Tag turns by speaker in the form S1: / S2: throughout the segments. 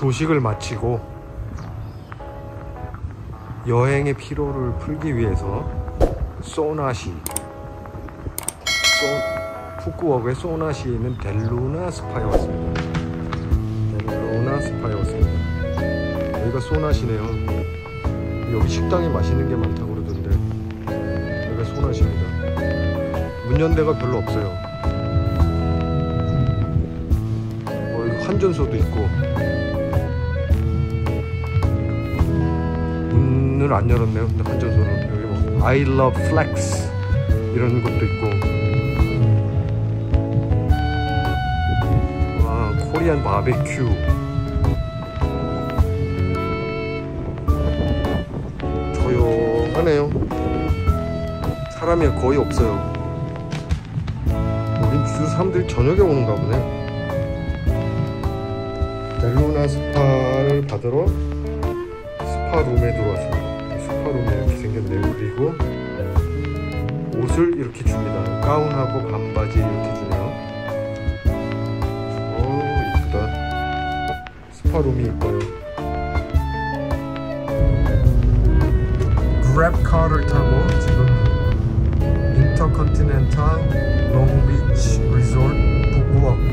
S1: 조식을 마치고 여행의 피로를 풀기 위해서 소나시 소, 푸꾸옥의 소나시에 있는 델루나 스파에 왔습니다. 델루나 스파에 왔습니다. 여기가 소나시네요. 여기 식당에 맛있는 게 많다고 그러던데 여기가 소나시입니다. 문연대가 별로 없어요. 어, 환전소도 있고 문을 안 열었네요. 근데 환전소는 여기 뭐 I love flex 이런 것도 있고. 와 코리안 바베큐. 조용하네요. 사람이 거의 없어요. 여긴 주로 사람들이 저녁에 오는가 보네. 델루나 스파를 받으러 스파 룸에 들어왔습니다 스파룸이 이렇게 생겼네요 그리고 옷을 이렇게 줍니다. 가운하고 반바지 이렇게 주네요. 어 이쁘다. 스파룸이 이뻐요 그랩카를 타고 지금 인터컨티넨탈 롱비치 리조트 북구역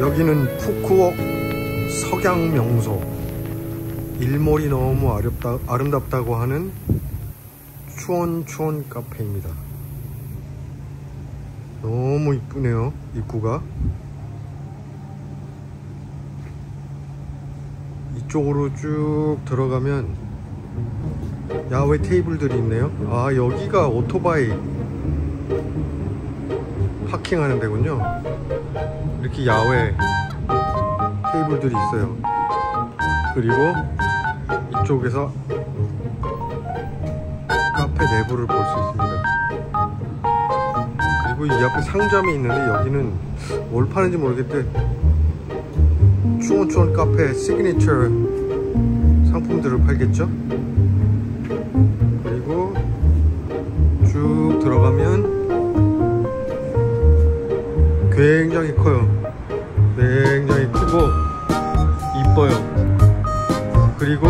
S1: 여기는 푸꾸옥 석양 명소. 일몰이 너무 아름다, 아름답다고 하는 추원추원 카페입니다. 너무 이쁘네요 입구가. 이쪽으로 쭉 들어가면 야외 테이블들이 있네요. 아 여기가 오토바이 파킹하는 데군요 이렇게 야외 테이블들이 있어요. 그리고 이쪽에서 카페 내부를 볼 수 있습니다. 그리고 이 앞에 상점이 있는데 여기는 뭘 파는지 모르겠는데 추원추원 카페 시그니처 상품들을 팔겠죠 굉장히 커요. 굉장히 크고 이뻐요. 그리고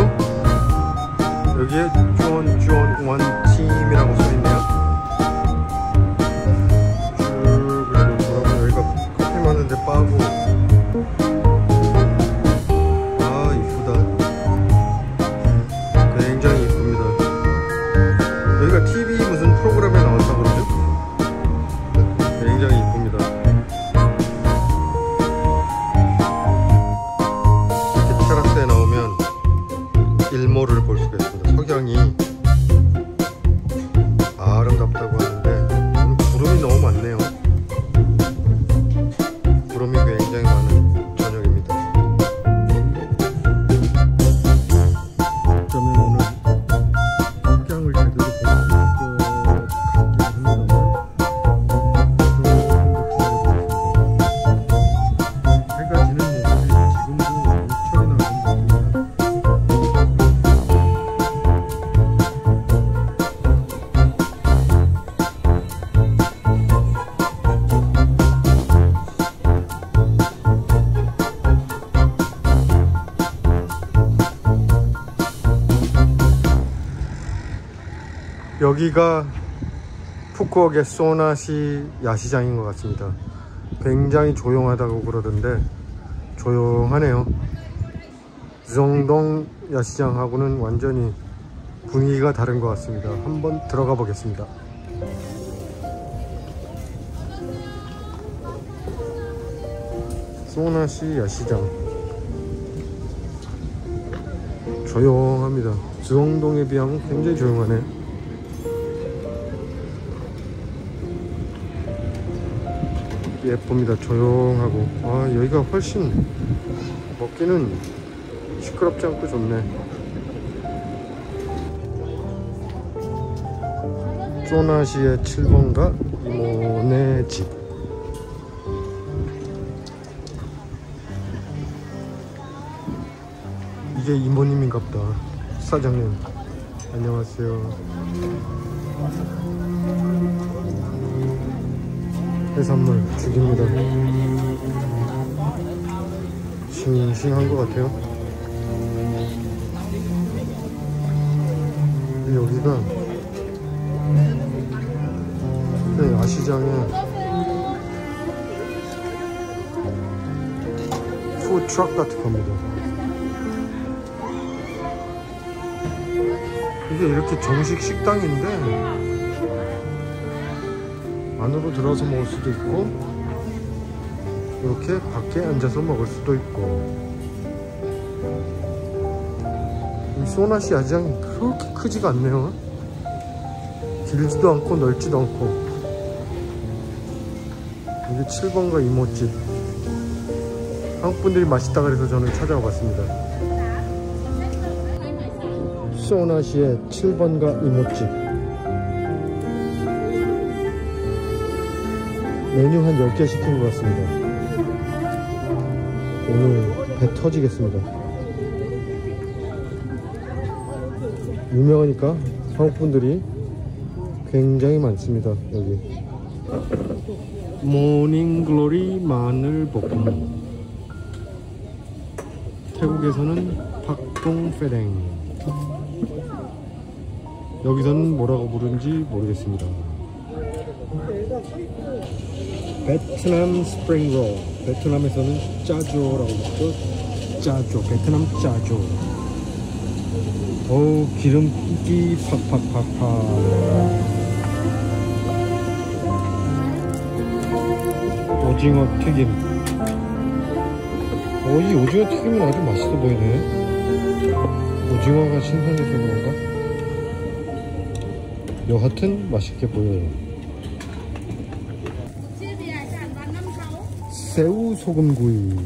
S1: 여기에 주원주원 원팀이라고 여기가 푸꾸옥의 소나시 야시장인 것 같습니다. 굉장히 조용하다고 그러던데 조용하네요. 정동 야시장하고는 완전히 분위기가 다른 것 같습니다. 한번 들어가 보겠습니다. 소나시 야시장 조용합니다. 주홍동에 비하면 굉장히 조용하네요. 예쁩니다. 조용하고. 아 여기가 훨씬 먹기는 시끄럽지 않고 좋네. 쪼나시의 7번가 이모네 집. 이게 이모님인갑다. 사장님. 안녕하세요. 해산물 죽입니다. 싱싱한 것 같아요. 여기가 네, 야시장에 푸드트럭 같은 겁니다. 이게 이렇게 정식 식당인데 안으로 들어서 먹을 수도 있고 이렇게 밖에 앉아서 먹을 수도 있고. 이 소나시 야장이 그렇게 크지가 않네요. 길지도 않고 넓지도 않고. 이게 7번가 이모집. 한국 분들이 맛있다 그래서 저는 찾아와 봤습니다. 소나시의 7번가 이모집 메뉴 한 10개 시킨 것 같습니다. 오늘 배 터지겠습니다. 유명하니까 한국 분들이 굉장히 많습니다 여기. morning glory 마늘볶음. 태국에서는 ผักบุ้งไฟแดง 여기서는 뭐라고 부르는지 모르겠습니다 베트남 spring roll. 베트남에서는 짜조라고 부르죠 짜조 베트남 짜조. 어우 기름기 팍팍팍팍. 오징어 튀김. 어, 이 오징어 튀김은 아주 맛있어 보이네. 오징어가 신선해서 그런가? 여하튼 맛있게 보여요 새우 소금구이.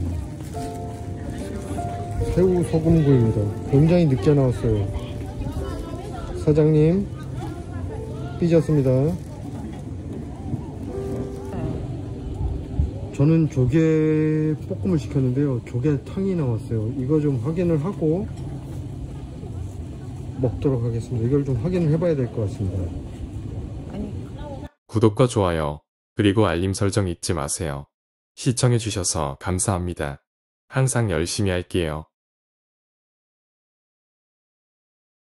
S1: 새우 소금구이입니다. 굉장히 늦게 나왔어요. 사장님 삐졌습니다. 저는 조개 볶음을 시켰는데요. 조개탕이 나왔어요. 이거 좀 확인을 하고 먹도록 하겠습니다. 이걸 좀 확인을 해봐야 될 것 같습니다.
S2: 구독과 좋아요, 그리고 알림 설정 잊지 마세요. 시청해주셔서 감사합니다. 항상 열심히 할게요.